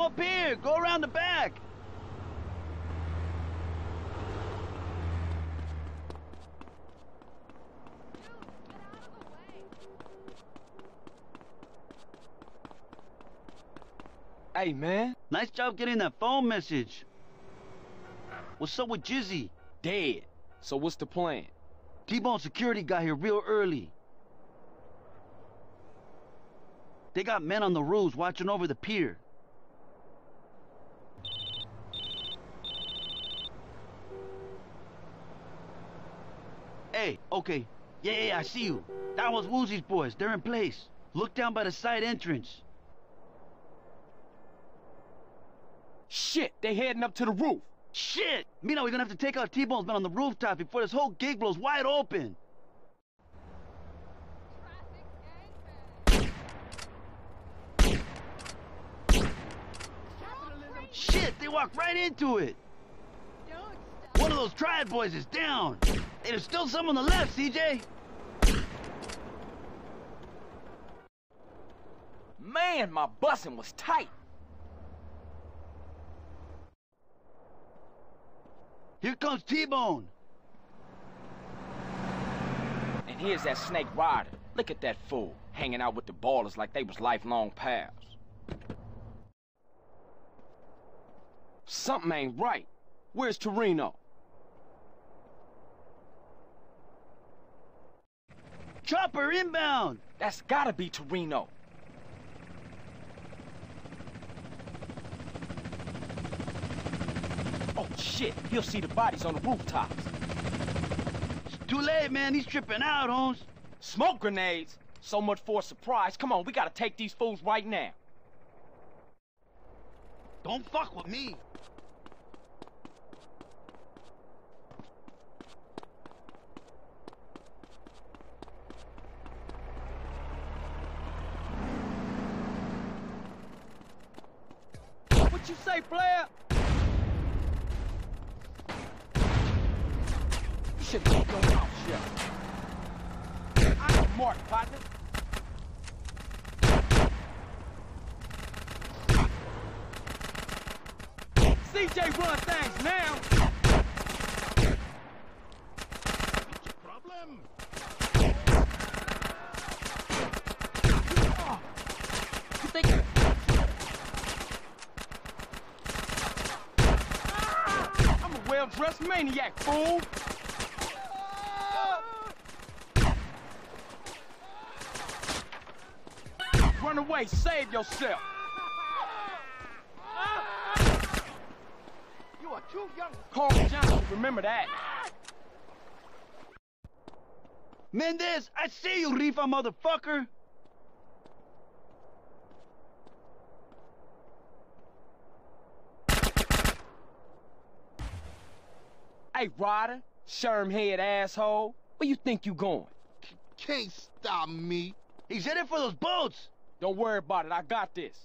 up here. Go around the back. Hey, man. Nice job getting that phone message. What's up with Jizzy? Dead. So what's the plan? T-Bone security got here real early. They got men on the roofs watching over the pier. Hey, okay. Yeah, yeah, yeah, I see you. That was Woozie's boys. They're in place. Look down by the side entrance. Shit, they're heading up to the roof. Shit! Mina, we're gonna have to take out T-Bone's men on the rooftop before this whole gig blows wide open. Shit, they walked right into it. Those triad boys is down. There's still some on the left, CJ. Man, my busing was tight. Here comes T-Bone. And here's that snake Ryder. Look at that fool, hanging out with the ballers like they was lifelong pals. Something ain't right. Where's Toreno? Chopper inbound. That's gotta be Toreno. Oh shit, he'll see the bodies on the rooftops. It's too late, man. He's tripping out, Holmes. Smoke grenades? So much for a surprise. Come on, we gotta take these fools right now. Don't fuck with me. What you say, player? You should keep your mouth shut. I'm Mark, partner. CJ run things now. What's your Problem? Well-dressed maniac, fool! Run away, save yourself! You are too young. Carl Johnson, remember that. Mendez, I see you, Rifa motherfucker. Hey, Ryder, sherm head asshole, where you think you going? Can't stop me. He's headed for those boats. Don't worry about it, I got this.